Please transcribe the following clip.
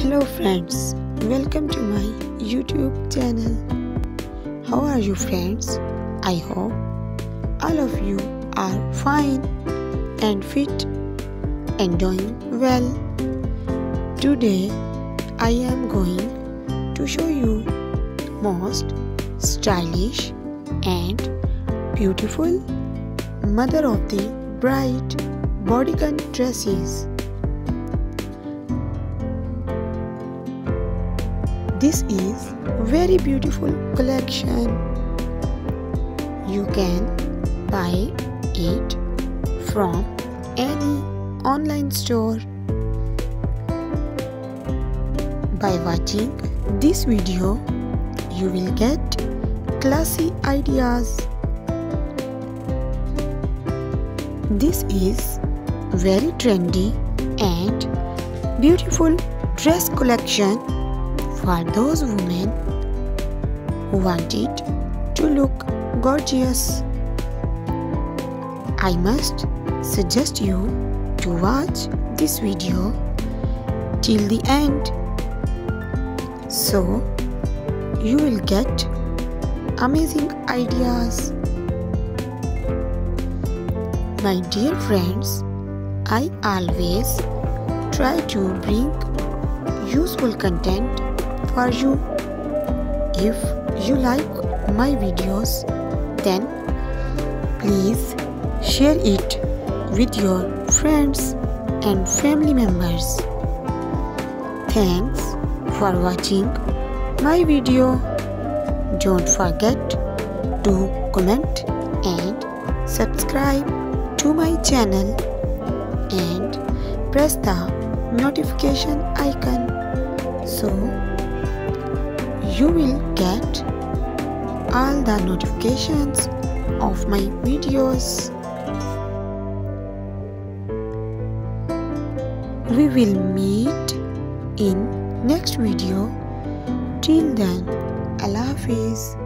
Hello friends, welcome to my YouTube channel. How are you friends? I hope all of you are fine and fit and doing well. Today I am going to show you most stylish and beautiful mother of the bride bodycon dresses. This is very beautiful collection. You can buy it from any online store. By watching this video, you will get classy ideas. This is very trendy and beautiful dress collection for those women who want it to look gorgeous. I must suggest you to watch this video till the end so you will get amazing ideas. My dear friends, I always try to bring useful content for you. If you like my videos, then please share it with your friends and family members. Thanks for watching my video. Don't forget to comment and subscribe to my channel and press the notification icon so you will get all the notifications of my videos. We will meet in next video. Till then, Allah Hafiz.